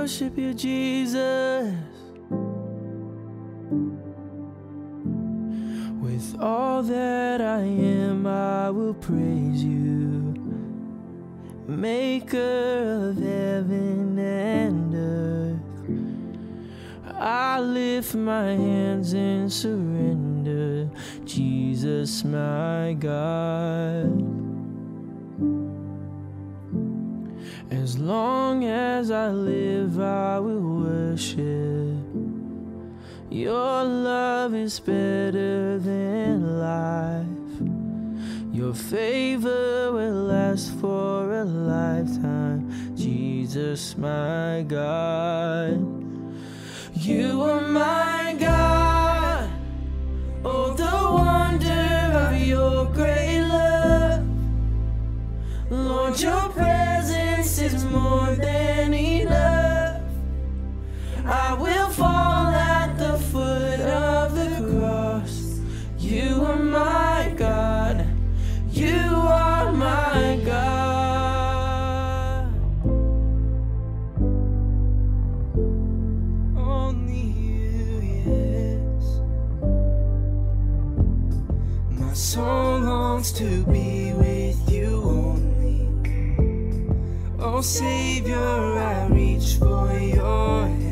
worship you, Jesus. With all that I am, I will praise you. Maker of heaven and earth. I lift my hands in surrender, Jesus, my God. As long as I live, I will worship. Your love is better than life. Your favor will last for a lifetime, Jesus, my God. You are my God. Oh, the wonder of your great love. Lord, your longs to be with you only. Oh, Savior, I reach for your hand.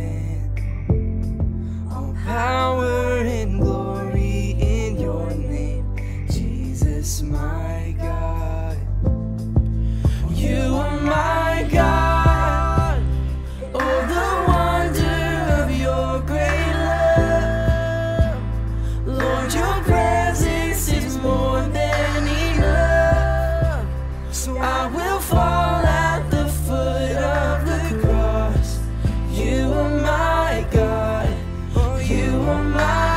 You are my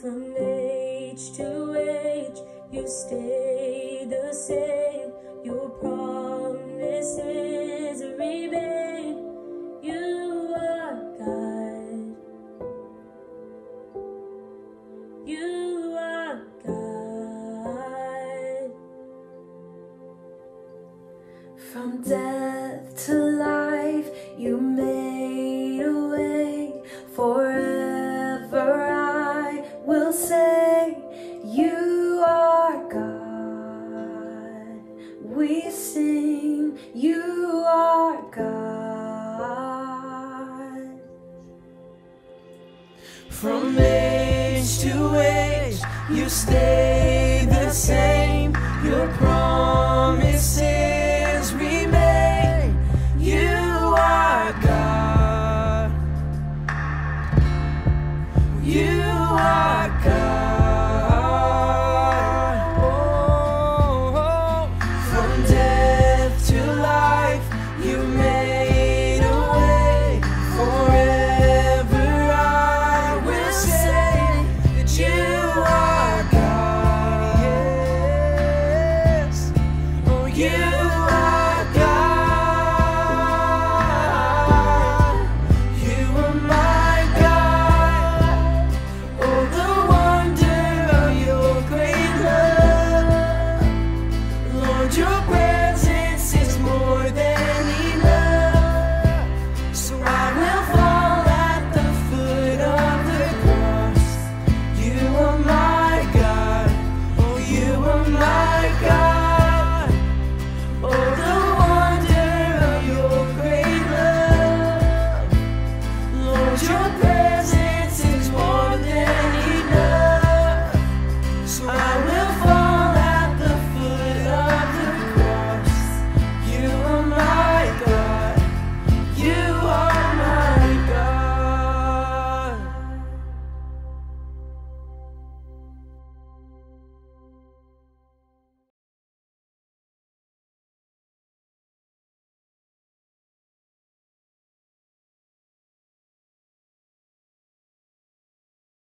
From age to age, you stay the same. Your promises remain. You are God. You are God. From death to life, you You stay the same, your promises remain. You are God. You are God. Oh, oh. From death to life, you